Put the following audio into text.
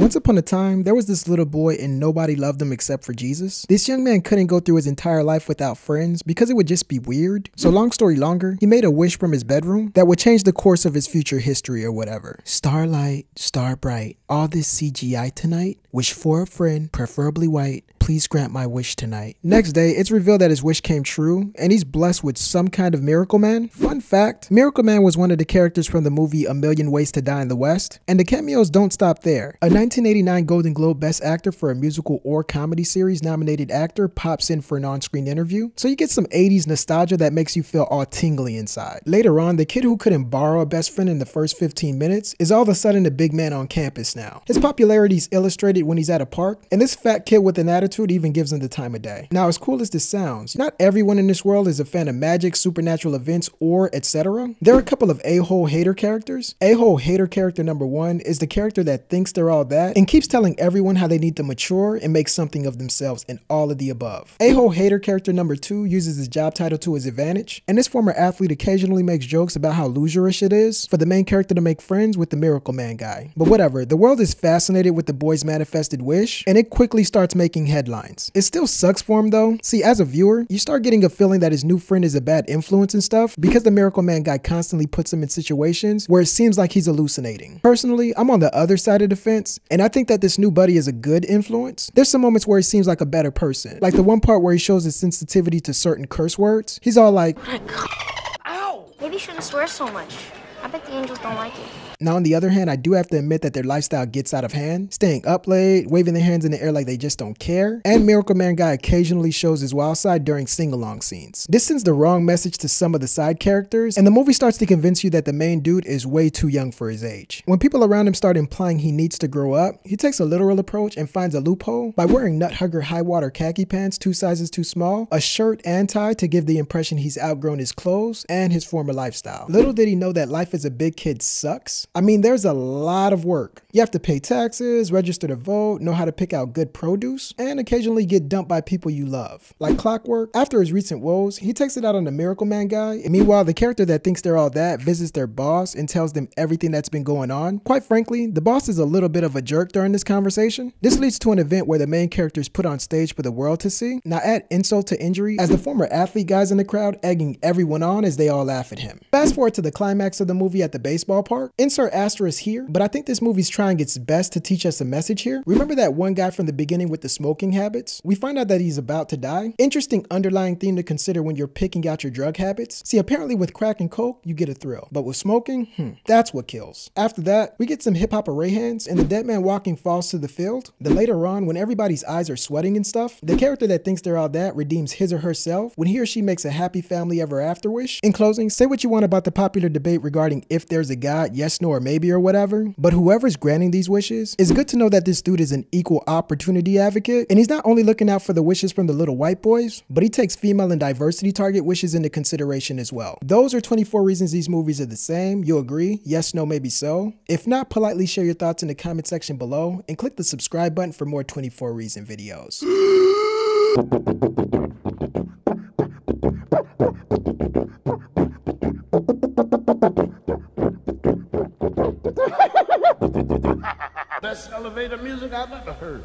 Once upon a time, there was this little boy and nobody loved him except for Jesus. This young man couldn't go through his entire life without friends because it would just be weird. So long story longer, he made a wish from his bedroom that would change the course of his future history or whatever. Starlight, star bright, all this CGI tonight, wish for a friend, preferably white, please grant my wish tonight. Next day, it's revealed that his wish came true, and he's blessed with some kind of Miracle Man. Fun fact, Miracle Man was one of the characters from the movie A Million Ways to Die in the West, and the cameos don't stop there. A 1989 Golden Globe Best Actor for a musical or comedy series nominated actor pops in for an on-screen interview, so you get some 80s nostalgia that makes you feel all tingly inside. Later on, the kid who couldn't borrow a best friend in the first 15 minutes is all of a sudden a big man on campus now. His popularity is illustrated when he's at a park, and this fat kid with an attitude attitude even gives them the time of day. Now, as cool as this sounds, not everyone in this world is a fan of magic, supernatural events, or etc. There are a couple of a-hole hater characters. A-hole hater character number one is the character that thinks they're all that and keeps telling everyone how they need to mature and make something of themselves and all of the above. A-hole hater character number two uses his job title to his advantage, and this former athlete occasionally makes jokes about how loserish it is for the main character to make friends with the Miracle Man guy. But whatever, the world is fascinated with the boy's manifested wish, and it quickly starts making headlines. It still sucks for him though. See, as a viewer, you start getting a feeling that his new friend is a bad influence and stuff because the Miracle Man guy constantly puts him in situations where it seems like he's hallucinating. Personally, I'm on the other side of the fence, and I think that this new buddy is a good influence. There's some moments where he seems like a better person. Like the one part where he shows his sensitivity to certain curse words. He's all like, Ow! Maybe you shouldn't swear so much. I bet the angels don't like it. Now, on the other hand, I do have to admit that their lifestyle gets out of hand, staying up late, waving their hands in the air like they just don't care, and Miracle Man Guy occasionally shows his wild side during sing-along scenes. This sends the wrong message to some of the side characters, and the movie starts to convince you that the main dude is way too young for his age. When people around him start implying he needs to grow up, he takes a literal approach and finds a loophole by wearing nut hugger high water khaki pants two sizes too small, a shirt and tie to give the impression he's outgrown his clothes and his former lifestyle. Little did he know that life as a big kid sucks. I mean, there's a lot of work. You have to pay taxes, register to vote, know how to pick out good produce, and occasionally get dumped by people you love. Like clockwork, after his recent woes, he takes it out on the Miracle Man guy, and meanwhile, the character that thinks they're all that visits their boss and tells them everything that's been going on. Quite frankly, the boss is a little bit of a jerk during this conversation. This leads to an event where the main character is put on stage for the world to see. Now add insult to injury as the former athlete guys in the crowd egging everyone on as they all laugh at him. Fast forward to the climax of the movie at the baseball park. Insert asterisk here, but I think this movie's trying its best to teach us a message here. Remember that one guy from the beginning with the smoking habits? We find out that he's about to die. Interesting underlying theme to consider when you're picking out your drug habits. See, apparently with crack and coke, you get a thrill. But with smoking, hmm, that's what kills. After that, we get some hip hop array hands and the dead man walking falls to the field. Then later on, when everybody's eyes are sweating and stuff, the character that thinks they're all that redeems his or herself when he or she makes a happy family ever after wish. In closing, say what you want about the popular debate regarding if there's a God, yes, no, or maybe or whatever, but whoever's granting these wishes, it's good to know that this dude is an equal opportunity advocate, and he's not only looking out for the wishes from the little white boys, but he takes female and diversity target wishes into consideration as well. Those are 24 reasons these movies are the same. You agree? Yes, no, maybe so? If not, politely share your thoughts in the comment section below, and click the subscribe button for more 24 reason videos. Best elevator music I've ever heard.